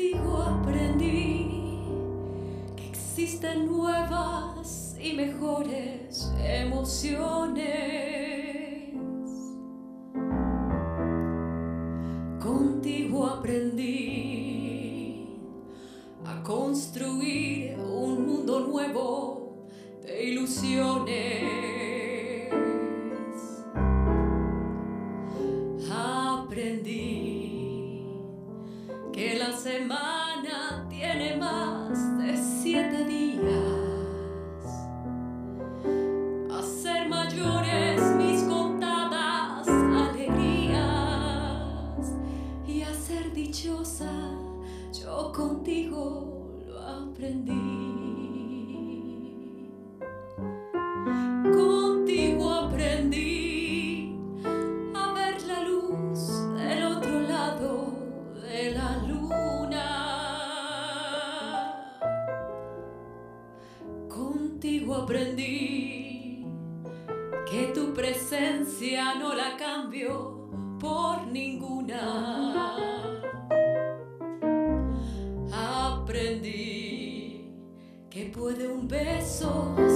Contigo aprendí que existen nuevas y mejores emociones. Contigo aprendí a construir un mundo nuevo de ilusiones. ser dichosa, yo contigo lo aprendí. Contigo aprendí a ver la luz del otro lado de la luna. Contigo aprendí que tu presencia no la cambio por ninguna. besos.